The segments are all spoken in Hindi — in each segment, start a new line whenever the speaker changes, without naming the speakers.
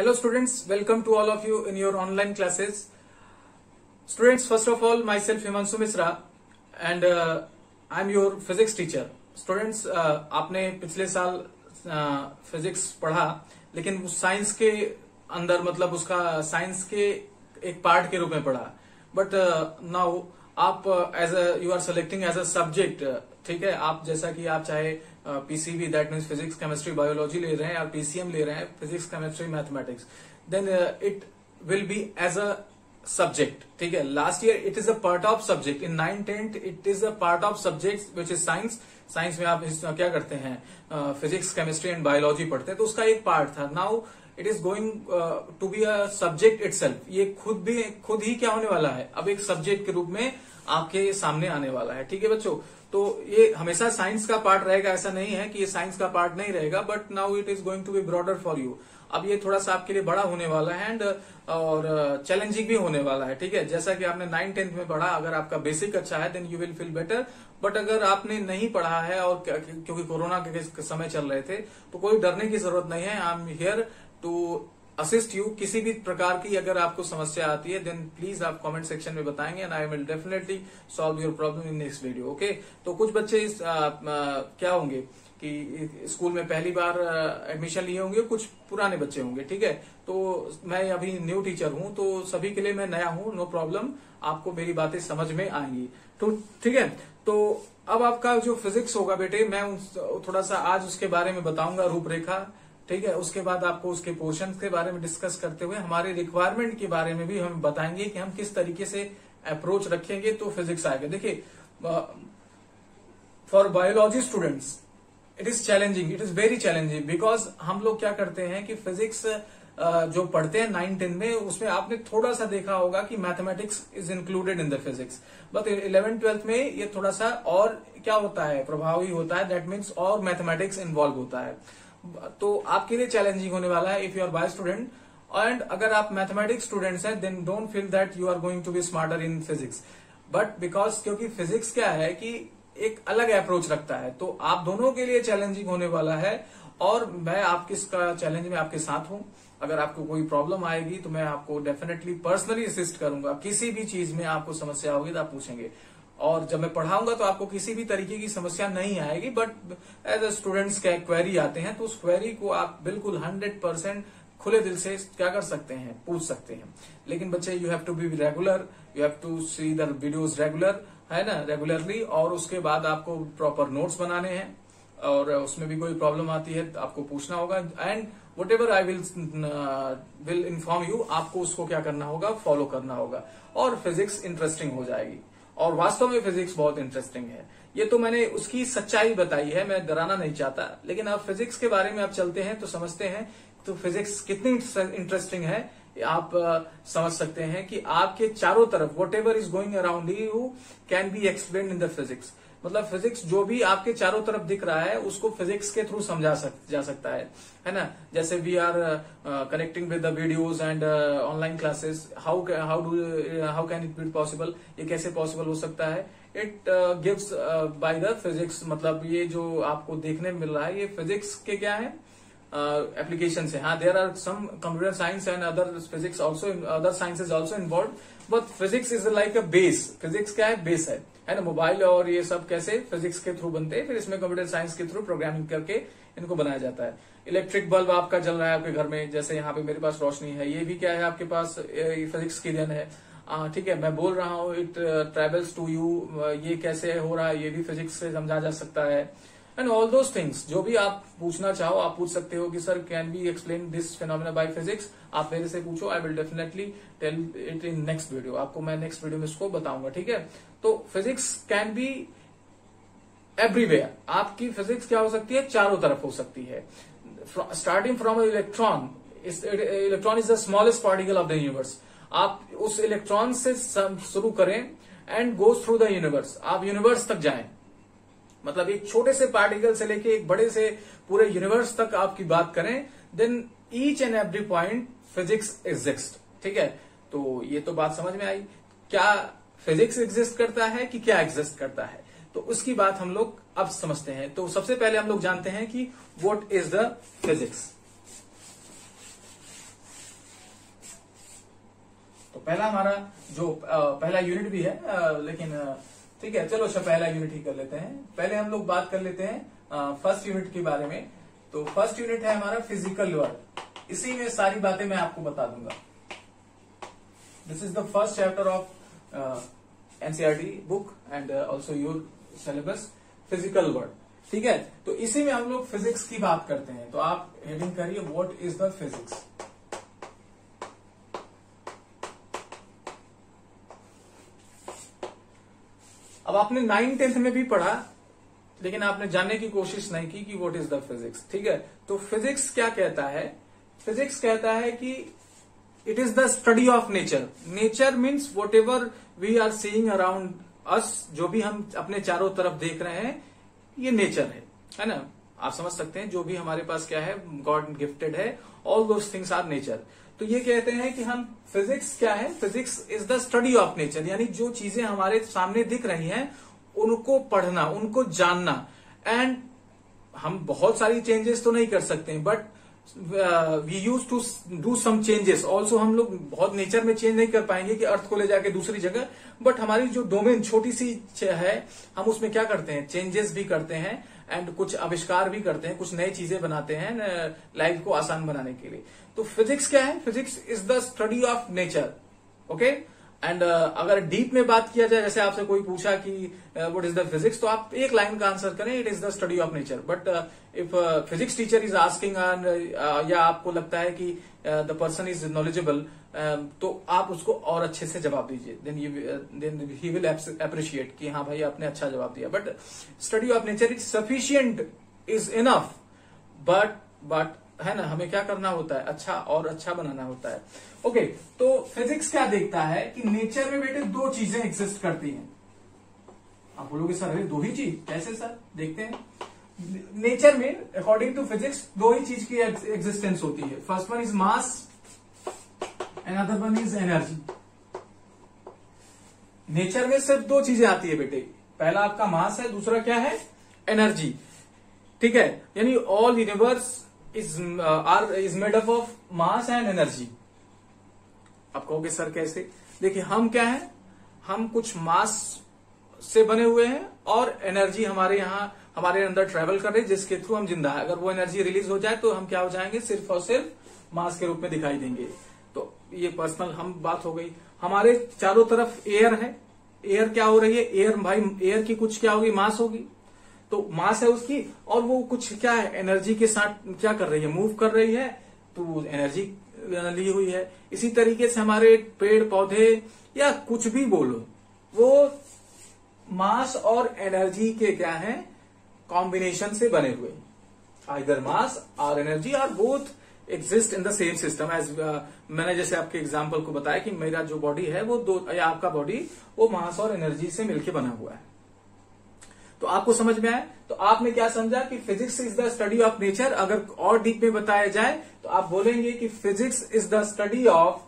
Hello students welcome to all of you in your online classes students first of all myself Himanshu Mishra and I am your physics teacher students आपने पिछले साल फिजिक्स uh, पढ़ा लेकिन साइंस के अंदर मतलब उसका साइंस के एक पार्ट के रूप में पढ़ा। बट नाउ uh, आप as a you are selecting as a subject ठीक है? आप जैसा कि आप चाहे uh, PCB that means physics chemistry biology ले रहे हैं और पीसीएम ले रहे हैं physics chemistry mathematics then it will be as a subject ठीक है? Last year it is a part of subject in nine tenth it is a part of subject which is science science में आप क्या करते हैं? फिजिक्स केमिस्ट्री एंड बायोलॉजी पढ़ते हैं तो उसका एक पार्ट था. Now it is going to be a subject it ये खुद भी, खुद ही क्या होने वाला है? अब एक सब्जेक्ट के रूप में आपके सामने आने वाला है. ठीक है बच्चों? तो ये हमेशा साइंस का पार्ट रहेगा, ऐसा नहीं है कि ये साइंस का पार्ट नहीं रहेगा but now it is going to be broader for you अब ये थोड़ा सा आपके लिए बड़ा होने वाला है एंड और चैलेंजिंग भी होने वाला है, ठीक है? जैसा कि आपने नाइन टेंथ में पढ़ा, अगर आपका बेसिक अच्छा है then you will feel better but अगर आपने नहीं पढ़ा है, और क्योंकि कोरोना के समय चल रहे थे तो कोई डरने की ज़रूरत नहीं है। I am here to assist you किसी भी प्रकार की अगर आपको समस्या आती है देन प्लीज़ आप कमेंट सेक्शन में बताएँगे and I will definitely solve your problem in next video okay तो कुछ बच्चे इस, आ, आ, क्या होंगे कि स्कूल में पहली बार एडमिशन लिए होंगे कुछ पुराने बच्चे होंगे ठीक है? तो मैं अभी न्यू टीचर हूँ तो सभी के लिए मैं नया हूँ नो प्रॉब्लम आपको मेरी बातें समझ में आएँगी। तो ठीक है तो अब आपका जो फिजिक्स होगा बेटे मैं थोड़ा सा आज उसके बारे में बताऊँगा रूपरेखा। ठीक है, उसके बाद आपको उसके पोर्शन के बारे में डिस्कस करते हुए, हमारे रिक्वायरमेंट के बारे में भी हम बताएँगे कि हम किस तरीके से अप्रोच रखेंगे तो फिजिक्स आएगा। देखिए for biology students it is challenging it is very challenging because हम लोग क्या करते हैं कि फिजिक्स जो पढ़ते हैं नाइन टेन में, उसमें आपने थोड़ा सा देखा होगा कि mathematics is included in the physics but eleven twelfth में ये थोड़ा सा और क्या होता है, प्रभावी होता है दैट मीन्स और मैथमेटिक्स इन्वॉल्व होता है। तो आपके लिए चैलेंजिंग होने वाला है if you are bio student and अगर आप मैथमेटिक्स स्टूडेंट्स हैं then don't feel that you are going to be smarter in physics but because क्योंकि फिजिक्स क्या है कि एक अलग अप्रोच रखता है तो आप दोनों के लिए चैलेंजिंग होने वाला है। और मैं आपके इसका चैलेंज में आपके साथ हूँ। अगर आपको कोई प्रॉब्लम आएगी तो मैं आपको डेफिनेटली पर्सनली असिस्ट करूँगा। किसी भी चीज़ में आपको समस्या होगी तो आप पूछेंगे। और जब मैं पढ़ाऊँगा तो आपको किसी भी तरीके की समस्या नहीं आएगी बट एज ए स्टूडेंट्स के क्वेरी आते हैं तो उस क्वेरी को आप बिल्कुल हंड्रेड परसेंट खुले दिल से क्या कर सकते हैं, पूछ सकते हैं। लेकिन बच्चे you have to be regular you have to see the videos regular है ना रेगुलरली और उसके बाद आपको प्रॉपर नोट्स बनाने हैं, और उसमें भी कोई प्रॉब्लम आती है तो आपको पूछना होगा and whatever I will will inform you आपको उसको क्या करना होगा फॉलो करना होगा, और फिजिक्स इंटरेस्टिंग हो जाएगी। और वास्तव में फिजिक्स बहुत इंटरेस्टिंग है। ये तो मैंने उसकी सच्चाई बताई है, मैं डराना नहीं चाहता। लेकिन अब फिजिक्स के बारे में आप चलते हैं तो समझते हैं तो फिजिक्स कितनी इंटरेस्टिंग है। आप समझ सकते हैं कि आपके चारों तरफ़ whatever is going around you can be explain in the physics मतलब फिजिक्स जो भी आपके चारों तरफ़ दिख रहा है उसको फिजिक्स के थ्रू समझा सक, जा सकता है। है ना? जैसे we are connecting with the videos and online classes how how do how can it be possible ये कैसे पॉसिबल हो सकता है? It gives by the physics मतलब ये जो आपको देखने मिल रहा है ये फिजिक्स के क्या है? एप्लीकेशन uh, है। हाँ there are some computer science and other physics also other science is also involve but physics is like a base physics क्या है? बेस है। है ना? मोबाइल और ये सब कैसे फिजिक्स के थ्रू बनते हैं? फिर इसमें कंप्यूटर साइंस के थ्रू प्रोग्रामिंग करके इनको बनाया जाता है। इलेक्ट्रिक बल्ब आपका जल रहा है आपके घर में। जैसे यहाँ पे मेरे पास रोशनी है। ये भी क्या है? आपके पास फिजिक्स की देन है। ठीक है। मैं बोल रहा हूँ इट ट्रेवल्स टू यू ये कैसे हो रहा है? ये भी फिजिक्स से समझा जा सकता है। एंड ऑल दोज थिंग्स जो भी आप पूछना चाहो, आप पूछ सकते हो कि sir can be explain this phenomena by physics आप मेरे से पूछो I will definitely tell it in next video आपको मैं नेक्स्ट वीडियो में इसको बताऊँगा, ठीक है? तो फिजिक्स कैन बी एवरीवेयर आपकी फिजिक्स क्या हो सकती है? चारों तरफ़ हो सकती है। Starting from electron electron is the smallest particle of the universe आप उस इलेक्ट्रॉन से शुरू करें and goes through the universe आप यूनिवर्स तक जाएँ। मतलब एक छोटे से पार्टिकल से लेके एक बड़े से पूरे यूनिवर्स तक आपकी बात करें then each and every point physics exist ठीक है? तो ये तो बात समझ में आई। क्या फिजिक्स एग्जिस्ट करता है कि क्या एग्जिस्ट करता है? तो उसकी बात हम लोग अब समझते हैं। तो सबसे पहले हम लोग जानते हैं कि व्हाट इज़ द फिजिक्स तो पहला हमारा जो पहला यूनिट भी है लेकिन ठीक है, चलो अच्छा पहला यूनिट ही कर लेते हैं। पहले हम लोग बात कर लेते हैं फ़र्स्ट यूनिट के बारे में। तो फ़र्स्ट यूनिट है हमारा फ़िज़िकल वर्ल्ड इसी में सारी बातें मैं आपको बता दूँगा। This is the first chapter of NCERT book and also your syllabus physical world ठीक है? तो इसी में हम लोग फिजिक्स की बात करते हैं। तो आप हेडिंग करिए व्हाट इज़ द फिजिक्स अब आपने नाइन टेंथ में भी पढ़ा, लेकिन आपने जानने की कोशिश नहीं की कि व्हाट इज़ द फिजिक्स ठीक है? तो फिजिक्स क्या कहता है? फिजिक्स कहता है कि it is the study of nature nature means whatever we are seeing around us जो भी हम अपने चारों तरफ़ देख रहे हैं, ये नेचर है है ना? आप समझ सकते हैं, जो भी हमारे पास क्या है गॉड गिफ्टेड है all those things are nature तो ये कहते हैं कि हम फिजिक्स क्या है? Physics is the study of nature यानी जो चीज़ें हमारे सामने दिख रही हैं, उनको पढ़ना, उनको जानना। एंड हम बहुत सारी चेंजेस तो नहीं कर सकते but we use to do some changes also हम लोग बहुत नेचर में चेंज नहीं कर पाएँगे कि अर्थ को ले जाके दूसरी जगह। बट हमारी जो डोमेन छोटी सी है, हम उसमें क्या करते हैं? चेंजेस भी करते हैं। एंड कुछ आविष्कार भी करते हैं, कुछ नई चीज़ें बनाते हैं लाइफ को आसान बनाने के लिए। तो फिजिक्स क्या है? Physics is the study of nature okay and uh, अगर डीप में बात किया जाए जैसे आपसे कोई पूछा कि व्हाट इज़ द फिजिक्स तो आप एक लाइन का आंसर करें it is the study of nature but if physics teacher is asking या आपको लगता है कि द पर्सन इज़ नॉलेजेबल तो आप उसको और अच्छे से जवाब दीजिए। Then then he will appreciate कि हाँ भाई आपने अच्छा जवाब दिया। But study of nature is sufficient is enough but but है ना, हमें क्या करना होता है? अच्छा और अच्छा बनाना होता है। ओके तो फिजिक्स क्या देखता है कि नेचर में बेटे दो चीज़ें एग्जिस्ट करती हैं। आप बोलोगे, सर दो ही चीज़? कैसे, सर? देखते हैं। नेचर में अकॉर्डिंग टू फिजिक्स दो ही चीज़ की एग्जिस्टेंस होती है। First one is mass and other one is energy nature में सिर्फ़ दो चीज़ें आती है बेटे। पहला आपका मास है, दूसरा क्या है? एनर्जी ठीक है? यानी all universe is are is made up of mass and energy आप कहोगे, सर, कैसे? देखिए, हम क्या है? हम कुछ मास से बने हुए हैं और एनर्जी हमारे यहाँ, हमारे अंदर ट्रेवल कर रही है, जिसके थ्रू हम ज़िंदा है। अगर वो एनर्जी रिलीज़ हो जाए तो हम क्या हो जाएँगे? सिर्फ़ और सिर्फ़ मास के रूप में दिखाई देंगे। तो ये पर्सनल हम बात हो गई। हमारे चारों तरफ़ एयर है। एयर क्या हो रही है? एयर भाई एयर की कुछ क्या होगी? मास होगी। तो मास है उसकी, और वो कुछ क्या है एनर्जी के साथ क्या कर रही है? मूव कर रही है तो एनर्जी ली हुई है। इसी तरीके से हमारे पेड़, पौधे, या कुछ भी बोलो, वो मास और एनर्जी के क्या है? कॉम्बिनेशन से बने हुए। आइदर मास और energy are both exist in the same system as मैंने जैसे आपके एग्ज़ाम्पल को बताया कि मेरा जो बॉडी है, वो दो, या आपका बॉडी वो मास और एनर्जी से मिलकर बना हुआ है। तो आपको समझ में आया तो आपने क्या समझा कि physics is the study of nature अगर और डीप में बताया जाए तो आप बोलेंगे कि physics is the study of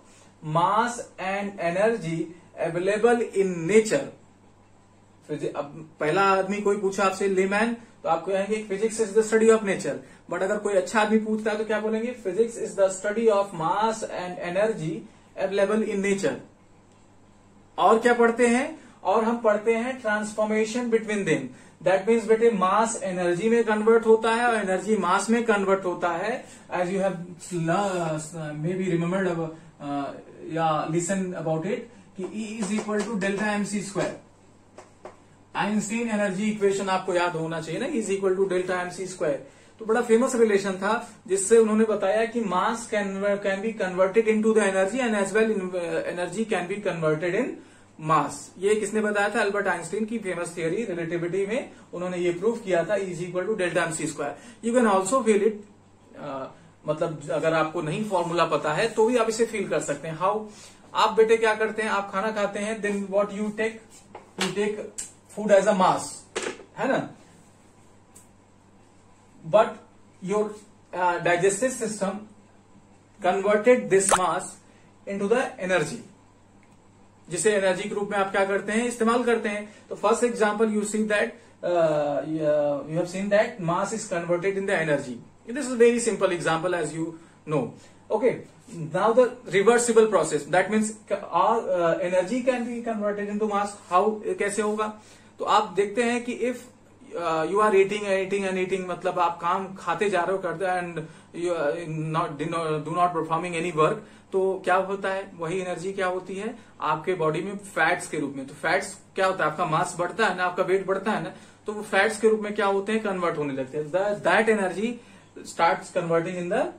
mass and energy available in nature अब पहला आदमी कोई पूछा आपसे लेमैन तो आप कहेंगे physics is the study of nature but अगर कोई अच्छा आदमी पूछता है तो क्या बोलेंगे physics is the study of mass and energy available in nature और क्या पढ़ते हैं? और हम पढ़ते हैं transformation between them that means बेटे मास एनर्जी में कन्वर्ट होता है और एनर्जी मास में कन्वर्ट होता है. As you have maybe remembered या लिसन अबाउट इट कि E is equal to delta M C square Einstein energy equation आपको याद होना चाहिए ना? Is equal to delta M C square तो बड़ा फ़ेमस रिलेशन था, जिससे उन्होंने बताया कि mass can can be converted into the energy and as well energy can be converted in mass. ये किसने बताया था? अल्बर्ट आइंस्टीन की फ़ेमस थियरी रिलेटिविटी में उन्होंने ये प्रूव किया था is equal to delta M C square you can also feel it मतलब अगर आपको नहीं फॉर्मूला पता है तो भी आप इसे फील कर सकते हैं। हाउ आप बेटे क्या करते हैं? आप खाना खाते हैं then what you take you take food as a mass है ना? But your digestive system converted this mass into the energy जिसे एनर्जी के रूप में आप क्या करते हैं, इस्तेमाल करते हैं। तो first example you see that you have seen that mass is converted in the energy this is very simple example as you know okay now the reversible process that means energy can be converted in converted mass how कैसे होगा? तो आप देखते हैं कि if you are eating eating and eating मतलब आप काम खाते जा रहे हो, करते and you not do not performing any work तो क्या होता है? वही एनर्जी क्या होती है? आपके बॉडी में फैट्स के रूप में। तो फैट्स क्या होता है? आपका मास बढ़ता है ना? आपका वेट बढ़ता है ना? तो वो फैट्स के रूप में क्या होते हैं? कन्वर्ट होने लगते हैं। That energy start converting in the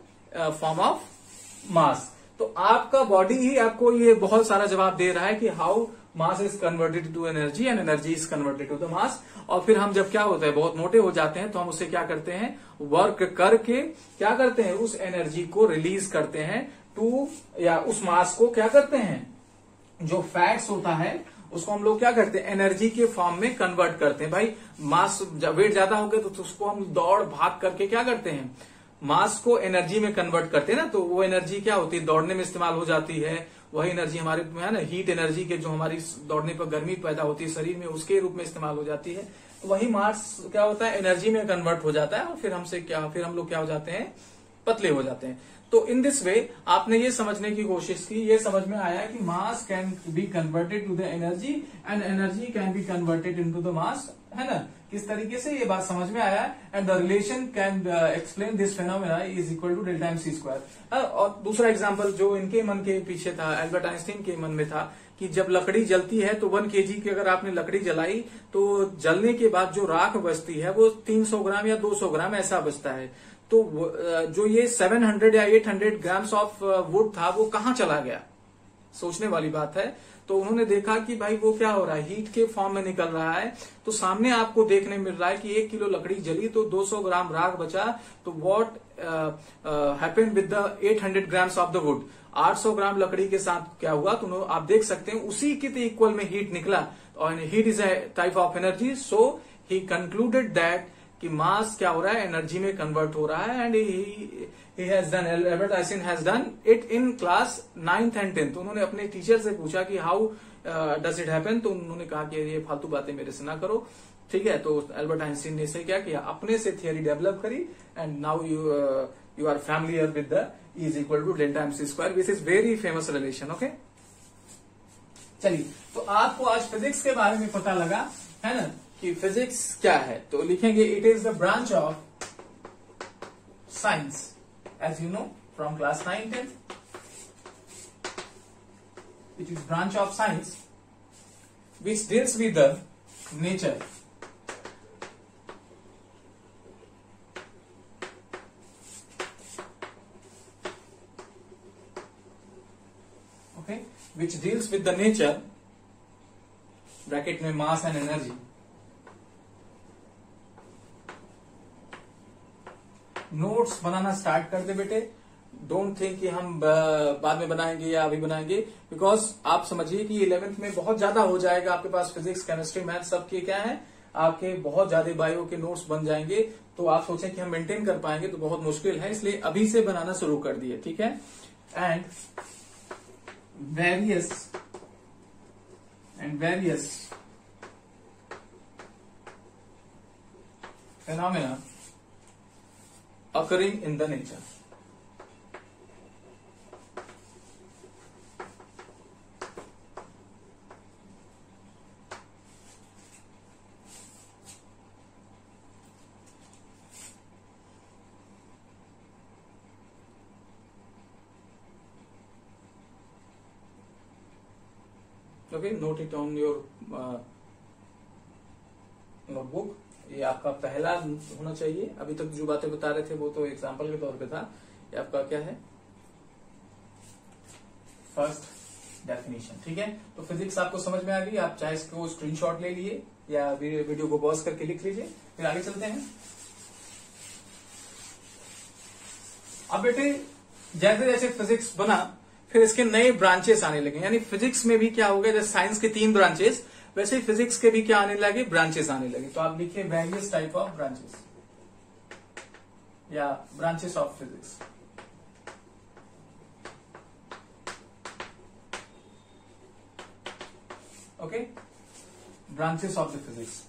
form of mass तो आपका बॉडी ही आपको ये बहुत सारा जवाब दे रहा है कि how mass is converted to energy and energy is converted to the mass और फिर हम जब क्या होता है, बहुत मोटे हो जाते हैं तो हम उसे क्या करते हैं? वर्क करके क्या करते हैं? उस एनर्जी को रिलीज़ करते हैं टू या उस मास को क्या करते हैं? जो फैट्स होता है, उसको हम लोग क्या करते हैं? एनर्जी के फॉर्म में कन्वर्ट करते हैं। भाई मास वेट ज़्यादा हो गया तो उसको हम दौड़ भाग करके क्या करते हैं? मास को एनर्जी में कन्वर्ट करते हैं ना तो वो एनर्जी क्या होती है? दौड़ने में इस्तेमाल हो जाती है। वही एनर्जी हमारे है ना हीट एनर्जी के जो हमारी दौड़ने पर गर्मी पैदा होती है शरीर में, उसके रूप में इस्तेमाल हो जाती है। तो वही मास क्या होता है एनर्जी में कन्वर्ट हो जाता है और फिर हमसे क्या, फिर हम लोग क्या हो जाते हैं, पतले हो जाते हैं। तो इन दिस वे आपने ये समझने की कोशिश की, ये समझ में आया कि mass can be converted to the energy and energy can be converted into the mass है ना? किस तरीके से ये बात समझ में आया? And the relation can explain this phenomena is equal to delta M C square और दूसरा एग्ज़ाम्पल जो इनके मन के पीछे था एल्बर्ट आइंस्टीन के मन में था, कि जब लकड़ी जलती है तो वन के की अगर आपने लकड़ी जलाई तो जलने के बाद जो राख बचती है, वो 300 ग्राम या 200 ग्राम ऐसा बचता है। तो जो ये 700 या 800 ग्राम्स ऑफ़ वुड था, वो कहाँ चला गया? सोचने वाली बात है। तो उन्होंने देखा कि भाई वो क्या हो रहा है? हीट के फॉर्म में निकल रहा है। तो सामने आपको देखने मिल रहा है कि एक किलो लकड़ी जली तो 200 ग्राम राग बचा। तो what happen with the 800 grams of the wood 800 gram लकड़ी के साथ क्या हुआ? तो आप देख सकते हैं, उसी के इक्वल में हीट निकला। और heat is a type of energy so he concluded that कि मास क्या हो रहा है? एनर्जी में कन्वर्ट हो रहा है and he has done Albert Einstein has done it in class ninth and tenth उन्होंने अपने टीचर से पूछा कि हाउ डज इट हैपन तो उन्होंने कहा कि ये फालतू बातें मेरे से ना करो। ठीक है? तो एल्बर्ट आइंस्टीन ने इसे क्या किया अपने से थियरी डेवलप करी and now you you are familiar with the is equal to delta M C square which is very famous relation okay चलिए तो आपको आज फिजिक्स के बारे में पता लगा, है ना? कि फिजिक्स क्या है? तो लिखेंगे it is the branch of science as you know from class nine tenth it is branch of science which deals with the nature okay? Which deals with the nature bracket में मास एंड एनर्जी नोट्स बनाना स्टार्ट कर दे बेटे। डोंट थिंक कि हम बाद में बनाएँगे या अभी बनाएँगे। बिकॉज़ आप समझिए कि इलेवेंथ में बहुत ज़्यादा हो जाएगा आपके पास फिजिक्स केमिस्ट्री मैथ सबके क्या है? आपके बहुत ज़्यादा बायो के नोट्स बन जाएँगे। तो आप सोचें कि हम मेंटेन कर पाएँगे तो बहुत मुश्किल है। इसलिए अभी से बनाना शुरू कर दिए, ठीक है? And various and various phenomena occurring in the nature. Okay, note it on your uh, notebook. ये आपका पहला होना चाहिए। अभी तक जो बातें बता रहे थे वो तो एग्ज़ाम्पल के तौर पे था। ये आपका क्या है? फ़र्स्ट डेफिनेशन ठीक है? तो फिजिक्स आपको समझ में आ गई। आप चाहे इसको स्क्रीनशॉट ले लिए या वीडियो को पॉज करके लिख लीजिए। फिर आगे चलते हैं। अब बेटे, जैसे जैसे फिजिक्स बना, फिर इसके नए ब्रांचेस आने लगे। यानी फिजिक्स में भी क्या हो गया? जैसे साइंस के तीन ब्रांचेस वैसे ही फिजिक्स के भी क्या आने लगे? ब्रांचेस आने लगे। तो आप लिखिए वेरियस टाइप ऑफ़ ब्रांचेस या branches of physics okay branches of the physics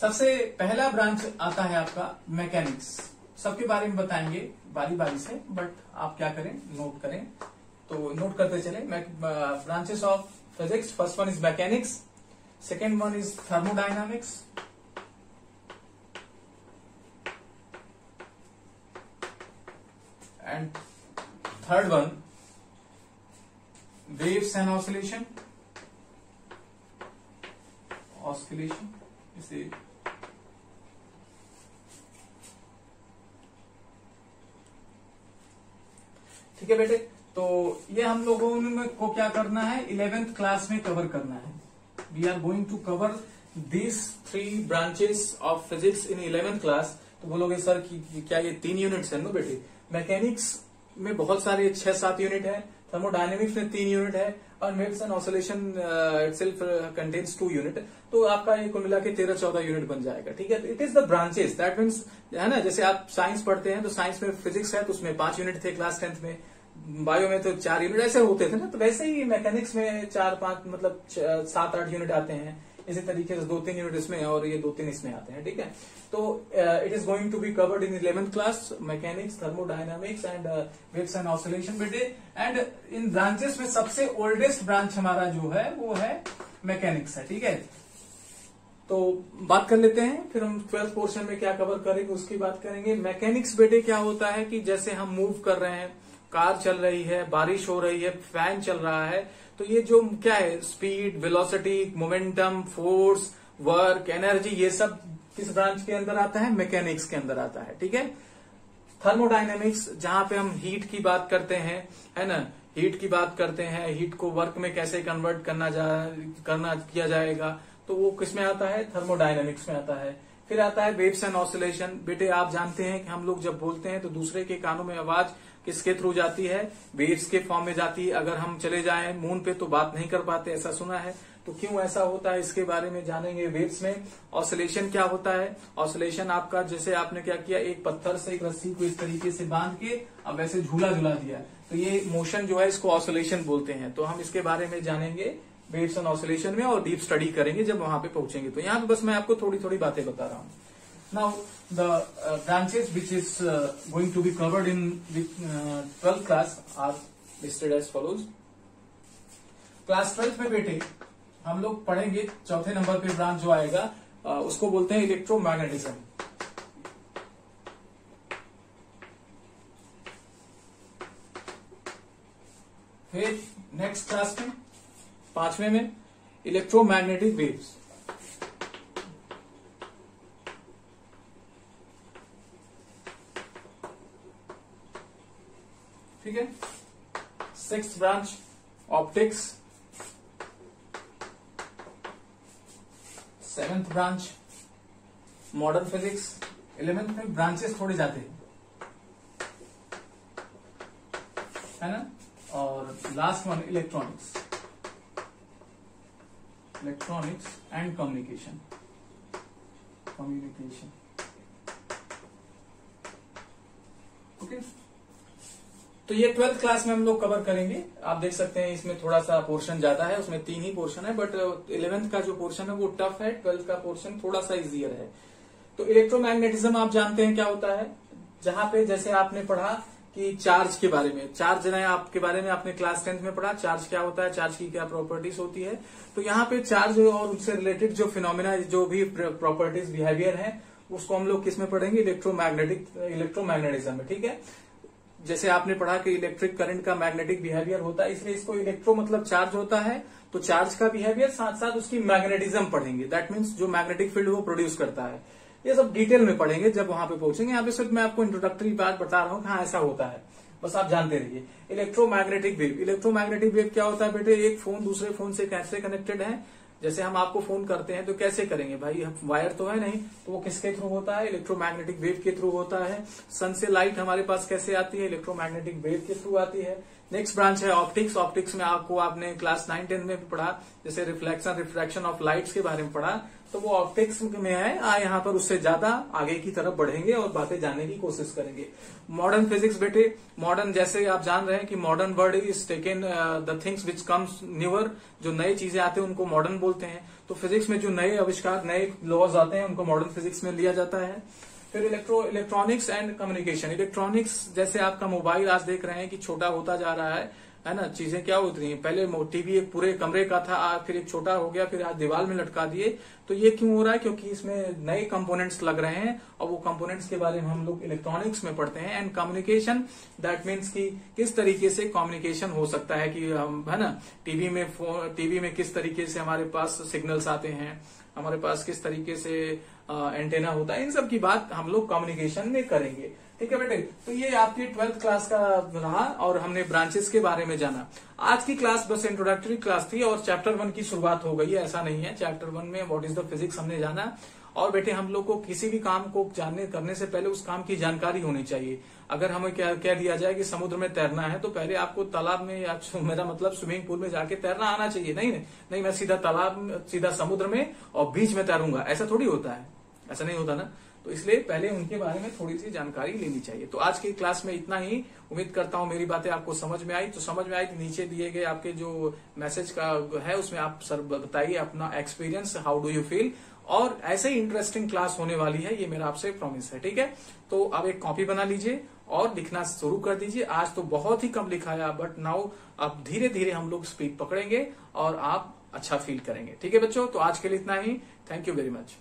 सबसे पहला ब्रांच आता है आपका मैकेनिक्स सबके बारे में बताएँगे बारी बारी से बट आप क्या करें? नोट करें। तो नोट करते चले। Branches of physics first one is mechanics second one is thermodynamics and third one, waves and oscillation. Oscillation इसे ठीक है बेटे? तो ये हम लोगों में को क्या करना है? इलेवेंथ क्लास में कवर करना है। We are going to cover this three branches of physics in eleventh class तो बोलोगे, सर, कि क्या ये तीन यूनिट्स है ना बेटे? मैकेनिक्स में बहुत सारे छह सात यूनिट है थर्मोडाइनमिक्स में तीन यूनिट है, और waves and oscillation itself contains two unit तो आपका ये कुल मिला के तेरह चौदह यूनिट बन जाएगा, ठीक है? It is the branches that means है ना, जैसे आप साइंस पढ़ते हैं तो साइंस में फिजिक्स है तो उसमें पाँच यूनिट थे क्लास टेंथ में। बायो में तो चार यूनिट ऐसे होते थे ना तो वैसे ही मैकेनिक्स में चार, पाँच मतलब सात, आठ यूनिट आते हैं। इसी तरीके से दो तीन यूनिट इसमें और ये दो तीन इसमें आते हैं, ठीक है? तो it is going to be covered in eleventh class mechanics thermodynamics and waves and oscillation बेटे एंड इन ब्रांचेस में सबसे ओल्डेस्ट ब्रांच हमारा जो है, वो है मैकेनिक्स है, ठीक है? तो बात कर लेते हैं, फिर हम ट्वेल्थ पोर्शन में क्या कवर करेंगे, उसकी बात करेंगे। मैकेनिक्स बेटे क्या होता है कि जैसे हम मूव कर रहे हैं कार चल रही है, बारिश हो रही है फ़ैन चल रहा है तो ये जो क्या है speed velocity momentum force work energy ये सब किस ब्रांच के अंदर आता है? मैकेनिक्स के अंदर आता है, ठीक है? थर्मोडाइनेमिक्स जहाँ पे हम हीट की बात करते हैं, है ना? हीट की बात करते हैं हीट को वर्क में कैसे कन्वर्ट करना जा, करना किया जाएगा तो वो किसमें आता है? थर्मोडाइनेमिक्स में आता है। फिर आता है वेव्स एंड ऑसिलेशन बेटे, आप जानते हैं कि हम लोग जब बोलते हैं तो दूसरे के कानों में आवाज़ किसके थ्रू जाती है? वेव्स के फॉर्म में जाती है। अगर हम चले जाएँ मून पे तो बात नहीं कर पाते, ऐसा सुना है। तो क्यों ऐसा होता है? इसके बारे में जानेंगे वेव्स में। ऑसिलेशन क्या होता है? ऑसिलेशन आपका, जैसे आपने क्या किया, एक पत्थर से एक रस्सी को इस तरीके से बाँध के अब ऐसे झूला झूला दिया। तो ये मोशन जो है, इसको ऑसिलेशन बोलते हैं। तो हम इसके बारे में जानेंगे। वेव्स एंड ऑसिलेशन में और डीप स्टडी करेंगे जब वहाँ पे पहुँचेंगे। तो यहाँ पे बस मैं आपको थोड़ी थोड़ी बातें बता रहा हूँ। Which is uh, going to be covered in the uh, 12th class are listed as follows. Class twelfth में बेटे हम लोग पढ़ेंगे चौथे नंबर पे ब्रांच जो आएगा uh, उसको बोलते हैं इलेक्ट्रोमैग्नेटिज्म फिर नेक्स्ट क्लास में पाँचवें में इलेक्ट्रोमैग्नेटिक वेव्स ठीक है? Six branch optics seventh branch modern physics eleventh में ब्रांचेस थोड़े जाते हैं। है ना? और last one electronics electronics and communication communication okay तो ये ट्वेल्थ क्लास में हम लोग कवर करेंगे। आप देख सकते हैं इसमें थोड़ा सा पोर्शन ज़्यादा है, उसमें तीन ही पोर्शन है बट इलेवेंथ का जो पोर्शन है वो टफ है ट्वेल्थ का पोर्शन थोड़ा सा इजियर है। तो इलेक्ट्रोमैग्नेटिज्म आप जानते हैं क्या होता है? जहाँ पे जैसे आपने पढ़ा कि चार्ज के बारे में। चार्ज है, आपके बारे में आपने क्लास टेंथ में पढ़ा। चार्ज क्या होता है? चार्ज की क्या प्रॉपर्टीज़ होती है? तो यहाँ पे चार्ज और उससे रिलेटेड जो फिनोमिना जो भी प्रॉपर्टीज़ बिहेवियर है, उसको हम लोग किसमें पढ़ेंगे? इलेक्ट्रोमैग्नेटिक इलेक्ट्रोमैग्नेटिज्म में, ठीक है? जैसे आपने पढ़ा कि इलेक्ट्रिक करंट का मैग्नेटिक बिहेवियर होता है, इसलिए इसको इलेक्ट्रो मतलब चार्ज होता है। तो चार्ज का बिहेवियर साथ साथ उसकी मैग्नेटिज्म पढ़ेंगे। दैट मीन्स जो मैग्नेटिक फ़ील्ड वो प्रोड्यूस करता है। ये सब डिटेल में पढ़ेंगे, जब वहाँ पे पहुँचेंगे। यहाँ पे सिर्फ़ मैं आपको इंट्रोडक्टरी बात बता रहा हूँ हाँ ऐसा होता है। बस आप जानते रहिए। इलेक्ट्रोमैग्नेटिक वेव इलेक्ट्रोमैग्नेटिक वेव क्या होता है बेटे? एक फ़ोन दूसरे फ़ोन से कैसे कनेक्टेड है? जैसे हम आपको फ़ोन करते हैं तो कैसे करेंगे भाई? वायर तो है नहीं तो वो किसके थ्रू होता है? इलेक्ट्रोमैग्नेटिक वेव के थ्रू होता है। सन से लाइट हमारे पास कैसे आती है? इलेक्ट्रोमैग्नेटिक वेव के थ्रू आती है। नेक्स्ट ब्रांच है ऑप्टिक्स ऑप्टिक्स में आपको आपने क्लास नाइन टेन में पढ़ा, जैसे रिफ्लेक्शन रिफ्रैक्शन ऑफ़ लाइट्स के बारे में पढ़ा। तो वो ऑप्टिक्स में है आ यहाँ पर उससे ज़्यादा आगे की तरफ़ बढ़ेंगे और बातें जानने की कोशिश करेंगे। मॉडर्न फिजिक्स बेटे मॉडर्न जैसे आप जान रहे हैं कि modern word is taken the things which comes newer जो नई चीज़ें आते हैं उनको मॉडर्न बोलते हैं। तो फिजिक्स में जो नए आविष्कार, नए लॉज आते हैं, उनको मॉडर्न फिजिक्स में लिया जाता है। फिर electro electronics and communication electronics जैसे आपका मोबाइल आज देख रहे हैं कि छोटा होता जा रहा है है ना, चीज़ें क्या होती रही पहले टीवी एक पूरे कमरे का था, आज फिर एक छोटा हो गया, फिर आज दीवार में लटका दिए। तो ये क्यों हो रहा है? क्योंकि इसमें नए कंपोनेंट्स लग रहे हैं, और वो कंपोनेंट्स के बारे में हम लोग इलेक्ट्रॉनिक्स में पढ़ते हैं। एंड कम्युनिकेशन दैट मीन्स कि किस तरीके से कम्युनिकेशन हो सकता है कि हम, है ना, टीवी में टीवी में किस तरीके से हमारे पास सिग्नल्स आते हैं हमारे पास किस तरीके से एंटेना होता है, इन सब की बात हम लोग कम्युनिकेशन में करेंगे। ठीक है बेटे? तो ये आपकी ट्वेल्थ क्लास का रहा और हमने ब्रांचेस के बारे में जाना। आज की क्लास बस इंट्रोडक्टरी क्लास थी और चैप्टर वन की शुरुआत हो गई है, ऐसा नहीं है। चैप्टर वन में व्हाट इज़ द फिजिक्स हमने जाना। और बेटे हम लोग को किसी भी काम को जानने, करने से पहले उस काम की जानकारी होनी चाहिए। अगर हमें क्या, कह दिया जाए कि समुद्र में तैरना है तो पहले आपको तालाब में या मेरा मतलब स्विमिंग पूल में जाके तैरना आना चाहिए। नहीं नहीं नहीं मैं सीधा तालाब, सीधा समुद्र में और बीच में तैरूँगा। ऐसा थोड़ी होता है। ऐसा नहीं होता ना? तो इसलिए पहले उनके बारे में थोड़ी सी जानकारी लेनी चाहिए। तो आज की क्लास में इतना ही। उम्मीद करता हूँ मेरी बातें आपको समझ में आई। तो समझ में आई तो नीचे दिए गए आपके जो मैसेज का है, उसमें आप सर बताइए अपना experience how do you feel और ऐसे ही इंटरेस्टिंग क्लास होने वाली है, ये मेरा आपसे प्रॉमिस है, ठीक है? तो आप एक कॉपी बना लीजिए। और लिखना शुरू कर दीजिए। आज तो बहुत ही कम लिखा है बट नाउ अब धीरे धीरे हम लोग स्पीड पकड़ेंगे और आप अच्छा फील करेंगे। ठीक है बच्चों? तो आज के लिए इतना ही। Thank you very much